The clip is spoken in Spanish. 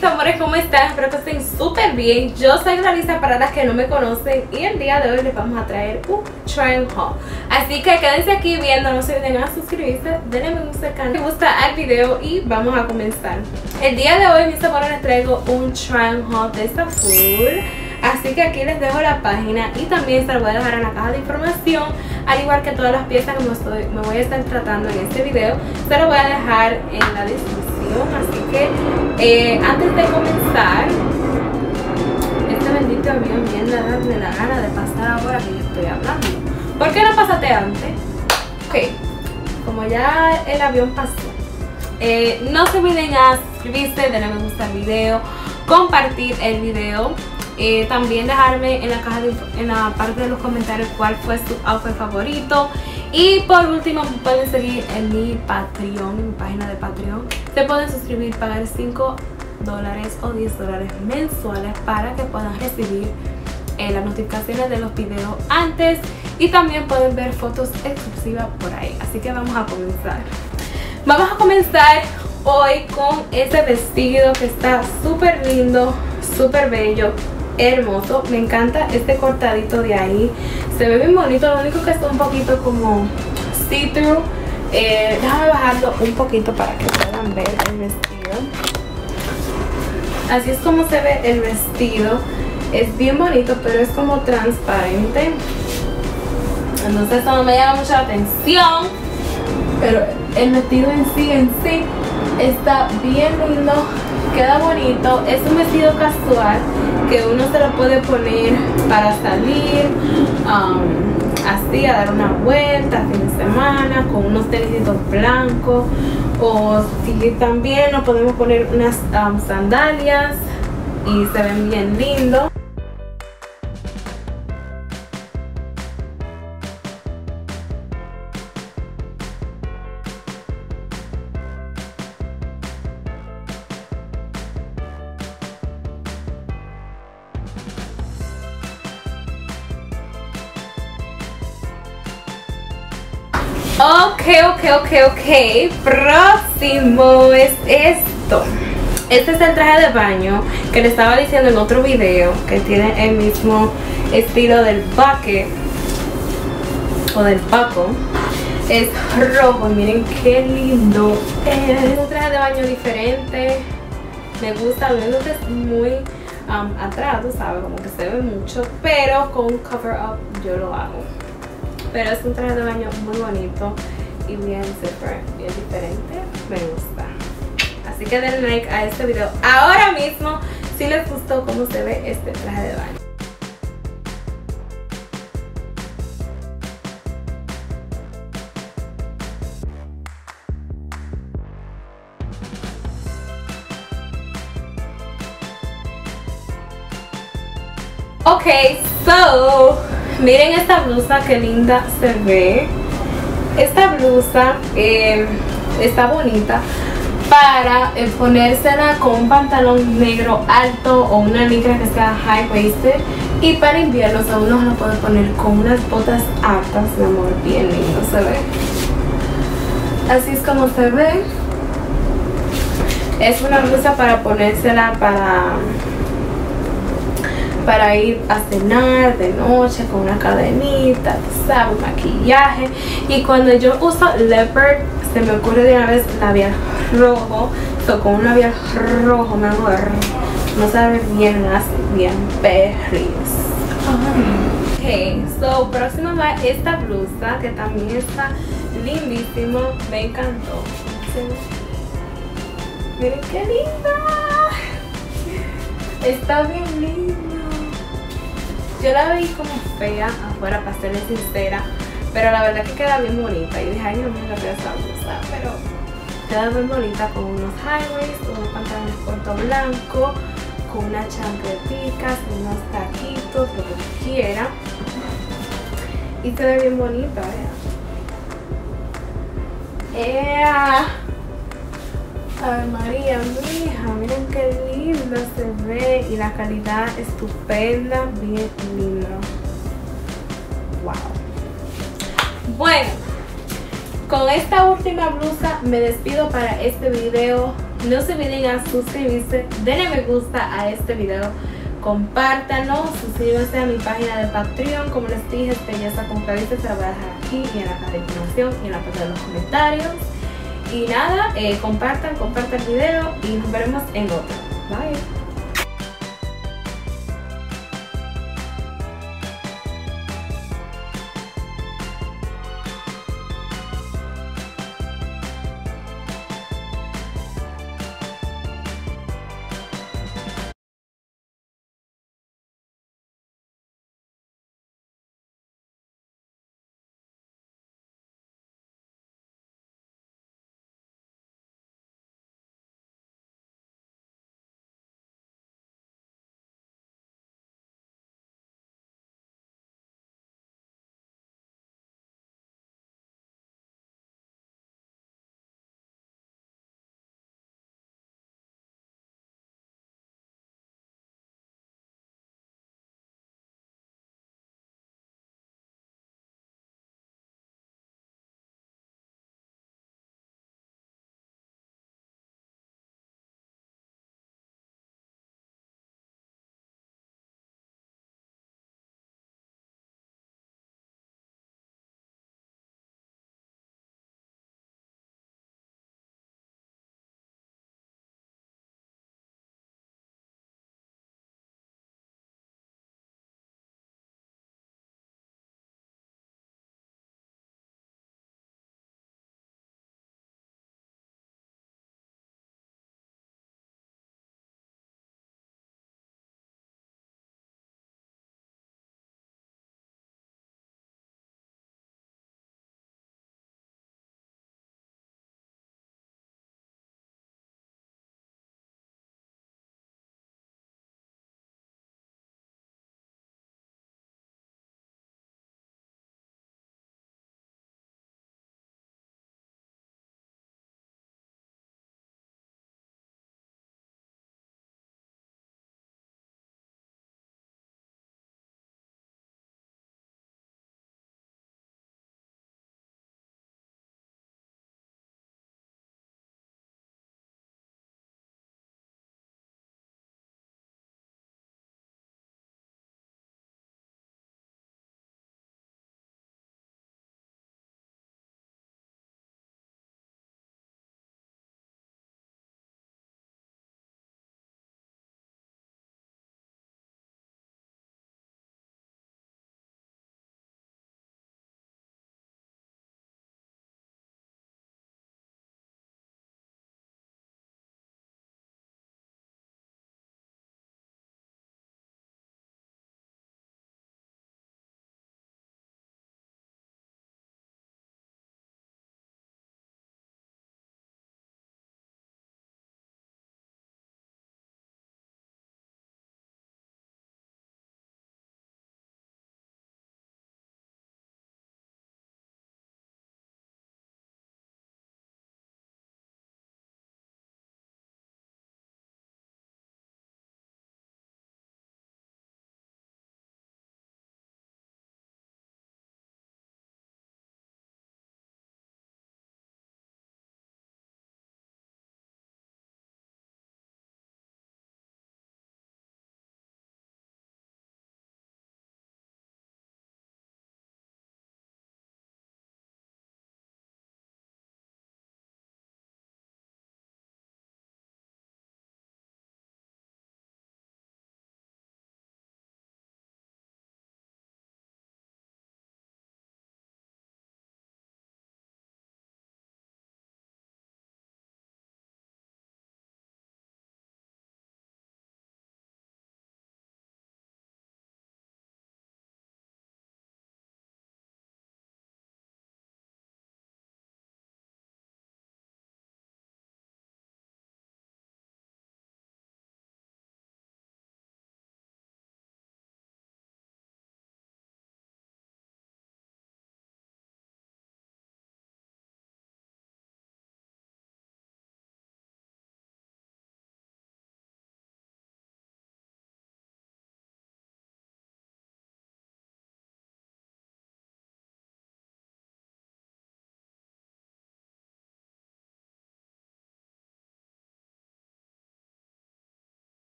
amores, ¿cómo están? Espero que estén súper bien. Yo soy Clarisa para las que no me conocen y el día de hoy les vamos a traer un try haul. Así que quédense aquí viendo, no se olviden a suscribirse, denle me gusta al canal, gusta al video y vamos a comenzar. El día de hoy, mis amores, les traigo un try haul de esta full. Así que aquí les dejo la página y también se lo voy a dejar en la caja de información al igual que todas las piezas que me, estoy, me voy a estar tratando en este video se lo voy a dejar en la descripción así que eh, antes de comenzar este bendito avión bien me da gana de pasar ahora que yo estoy hablando ¿por qué no pasaste antes? ok, como ya el avión pasó eh, no se olviden a suscribirse, darle me gusta al video compartir el video eh, también dejarme en la caja de, en la parte de los comentarios cuál fue su outfit favorito. Y por último pueden seguir en mi Patreon, en mi página de Patreon. Se pueden suscribir, pagar 5 dólares o 10 dólares mensuales para que puedan recibir eh, las notificaciones de los videos antes. Y también pueden ver fotos exclusivas por ahí. Así que vamos a comenzar. Vamos a comenzar hoy con este vestido que está súper lindo súper bello hermoso. Me encanta este cortadito de ahí. Se ve bien bonito. Lo único que está un poquito como see-through. Eh, déjame bajarlo un poquito para que puedan ver el vestido. Así es como se ve el vestido. Es bien bonito, pero es como transparente. Entonces esto no me llama mucha atención. Pero el vestido en sí, en sí, está bien lindo. Queda bonito. Es un vestido casual que uno se lo puede poner para salir um, así a dar una vuelta fin de semana con unos tenisitos blancos o si también nos podemos poner unas um, sandalias y se ven bien lindos Ok, ok, ok, ok. Próximo es esto. Este es el traje de baño que le estaba diciendo en otro video que tiene el mismo estilo del bucket o del paco. Es rojo, miren qué lindo es. un traje de baño diferente. Me gusta, lo que es muy um, atrás, tú sabes, como que se ve mucho, pero con cover up yo lo hago pero es un traje de baño muy bonito y bien super, bien diferente, me gusta. Así que denle like a este video ahora mismo si les gustó cómo se ve este traje de baño. Ok, so Miren esta blusa, qué linda se ve. Esta blusa eh, está bonita para eh, ponérsela con un pantalón negro alto o una licra que sea high waisted y para invierno o sea, uno lo puede poner con unas botas altas mi amor bien lindo se ve. Así es como se ve. Es una blusa para ponérsela para para ir a cenar de noche con una cadenita, ¿sabes? Maquillaje. Y cuando yo uso leopard, se me ocurre de una vez labial rojo. So, con un labial rojo, me amor, no sabe bien así, bien perris. Ok, so próxima va esta blusa que también está lindísimo. Me encantó. Miren qué linda. Está bien linda. Yo la vi como fea afuera, para serles sincera. Pero la verdad que queda bien bonita. Y dije, ay, no me la esa blusa. Pero queda muy bonita con unos highways, con unos pantalones cortos blancos, con una chancletica, con unos taquitos, lo que quiera. Y se ve bien bonita, vean. Ave María, mija, miren qué linda se ve y la calidad estupenda, bien linda. Wow. Bueno, con esta última blusa me despido para este video. No se olviden a suscribirse, denle me gusta a este video, compártanlo, suscríbanse a mi página de Patreon. Como les dije, es belleza con se la voy a dejar aquí y en la caja de información y en la parte de los comentarios. Y nada, eh, compartan, compartan el video y nos veremos en otro. Bye.